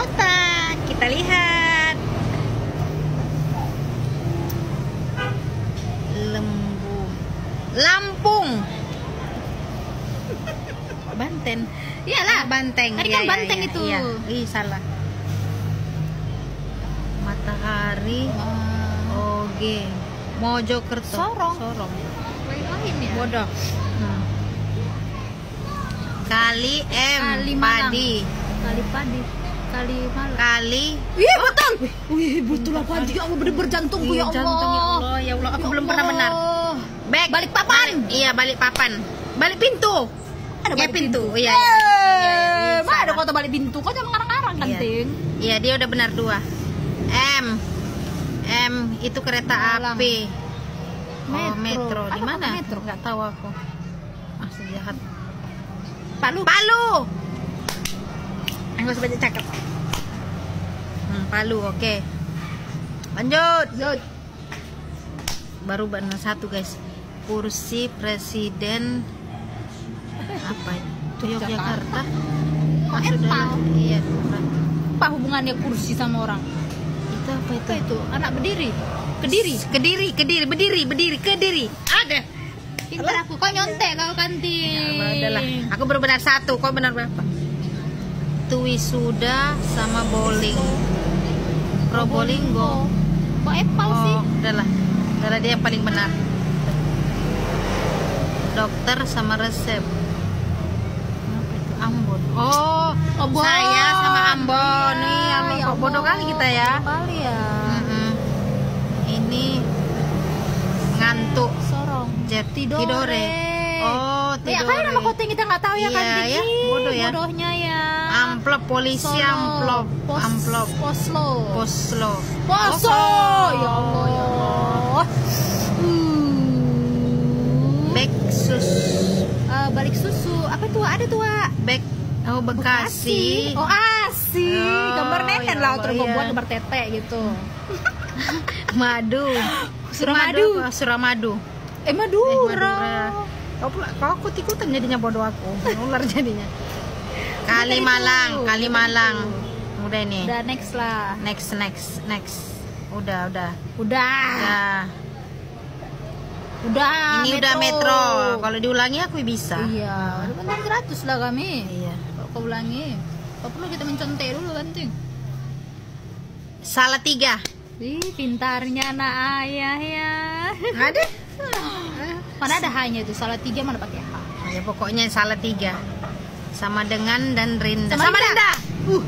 kota. Kita lihat. Lembu. Lampung. Banten. Iyalah. Ah, Banteng. Tadi Iya, kan iya, Banteng iya, itu. Iya. Ih, salah. Matahari. Ah, Oke. Mojokerto. Sorong. Sorong. lain ya. Bodoh. Hmm. Kali M. Kali. Padi. Kali padi. Kali malam. Kali. Iya betul. Wih betul apa dia Allah bener jantungku Iya, ya Allah. jantung, ya Allah, ya Allah. Aku Ya belum pernah benar. Back. Balik papan. Balik- iya, balik papan. Balik pintu. Ada Ya, balik pintu. pintu. Iya, iya. Iya, iya, Eh, iya, mana ada salah. kota balik pintu? Kok jangan ngarang-ngarang kan, Iya. Ting? Iya, dia udah benar dua. M. M itu kereta Malang. api. Oh, Metro. metro. Di mana? metro? Nggak tahu aku. Masih jahat. Palu. Palu. Usah banyak cakap. Hmm, Palu, oke. Lanjut. Lanjut. Baru benar satu, guys. Kursi presiden apa itu? Yogyakarta. Sudah. Iya. Apa hubungannya kursi sama orang? Itu apa itu? Apa itu? Anak berdiri. Kediri. Kediri, kediri, berdiri, berdiri, kediri. Ada. Pintar aku. Kau nyontek kau kantin. Ya. Aku baru benar satu. Kau benar berapa? Itu wisuda sama bowling. Probolinggo. Kok epal sih? Oh, udahlah. Udahlah dia yang paling benar. Dokter sama resep. Apa itu? Ambon. Oh, Ambon. saya sama Ambon. Nih, Ya, ya kok bodoh kali kita ya. Kali ya. Ini ngantuk. Sorong. Jet Tidore. Tidore. Oh, Ya Tidore. kan nama kota yang kita nggak tahu ya kan Iya, Ting? ya. Bodoh ya. Bodohnya ya. Amplop polisi Solo. amplop. Pos, Amplop. Poslo. Poslo. Poso. Ya Allah ya Allah. Hmm. Beksus. Eh, balik susu. Apa tuh? Ada tuh, Wak. Bek Oh Bekasi. Oh, asik. Oh, gambar nenen ya lah terus gua iya. buat gambar tete gitu. Madu. Suramadu. Madu apa? Suramadu. Eh, Madura. Madura. Kau pula kau ikut ikutan jadinya bodoh aku. Ular jadinya. Kali Malang, itu, Kali Malang. itu. Udah nih. Udah next lah. Next next next. Udah udah. Udah. Udah. Udah. Ini udah metro. Kalau diulangi aku bisa. Iya, udah kan gratis lah kami. Iya. Kalau kau ulangi, kau perlu kita mencontek dulu kan, Ting? Salah tiga. Ih, pintarnya anak ayah ya. Ada? Mana ada hanya itu, salah tiga mana pakai H. Ya pokoknya salah tiga. Sama dengan dan Rinda. Sama Sama Rinda. Rinda. Uh,